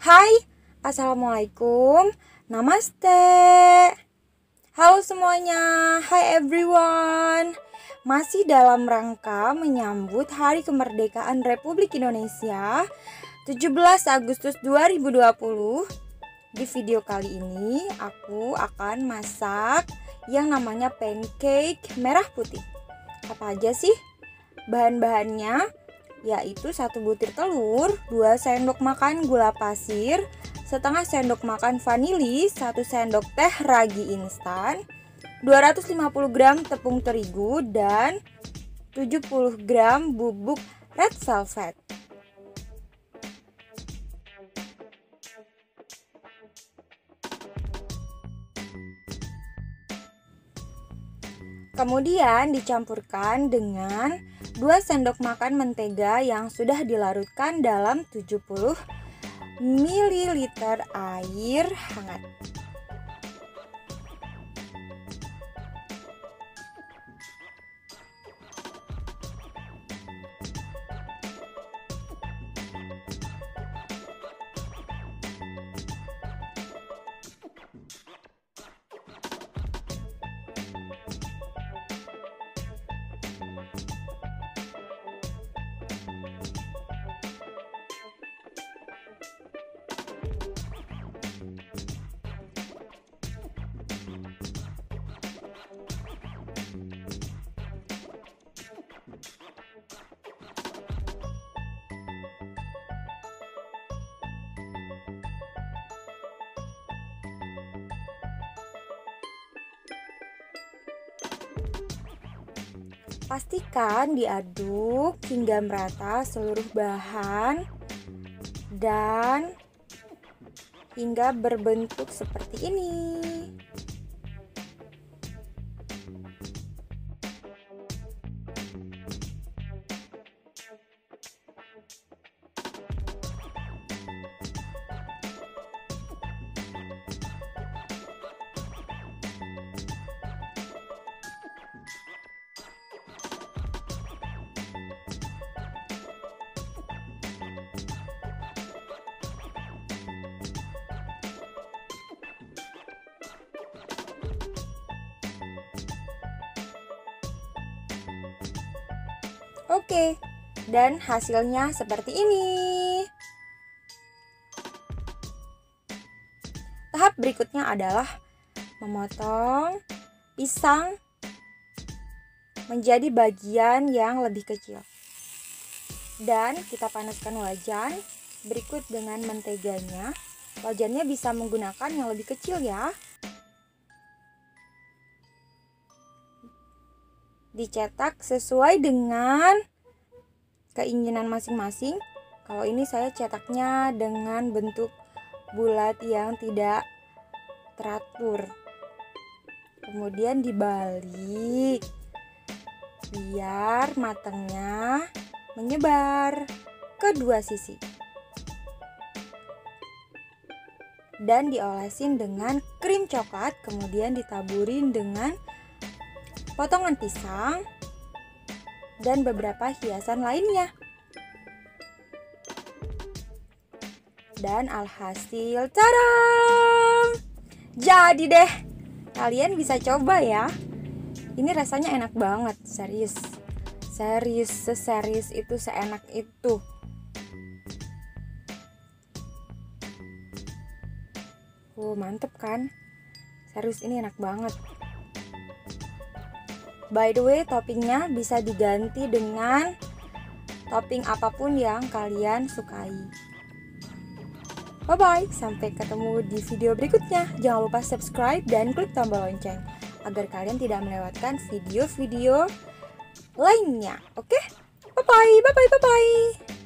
Hai, Assalamualaikum, Namaste. Halo semuanya, hai everyone. Masih dalam rangka menyambut Hari Kemerdekaan Republik Indonesia 17 Agustus 2020 Di video kali ini aku akan masak yang namanya pancake merah putih. Apa aja sih? Bahan-bahannya yaitu satu butir telur, 2 sendok makan gula pasir, setengah sendok makan vanili, 1 sendok teh ragi instan, 250 gram tepung terigu dan 70 gram bubuk red velvet. Kemudian dicampurkan dengan 2 sendok makan mentega yang sudah dilarutkan dalam 70 ml air hangat. Pastikan diaduk hingga merata seluruh bahan dan hingga berbentuk seperti ini. Oke, dan hasilnya seperti ini. Tahap berikutnya adalah memotong pisang menjadi bagian yang lebih kecil. Dan kita panaskan wajan berikut dengan menteganya. Wajannya bisa menggunakan yang lebih kecil ya. Dicetak sesuai dengan keinginan masing-masing. Kalau ini saya cetaknya dengan bentuk bulat yang tidak teratur. Kemudian dibalik biar matangnya menyebar ke dua sisi. Dan diolesin dengan krim coklat, kemudian ditaburin dengan potongan pisang, dan beberapa hiasan lainnya. Dan alhasil, taram! Jadi deh, kalian bisa coba ya. Ini rasanya enak banget, serius. Serius, seserius itu, seenak itu. Oh, mantep kan? Serius ini enak banget. By the way, toppingnya bisa diganti dengan topping apa pun yang kalian sukai. Bye-bye, sampai ketemu di video berikutnya. Jangan lupa subscribe dan klik tombol lonceng agar kalian tidak melewatkan video-video lainnya. Oke? Bye-bye, bye-bye, bye-bye.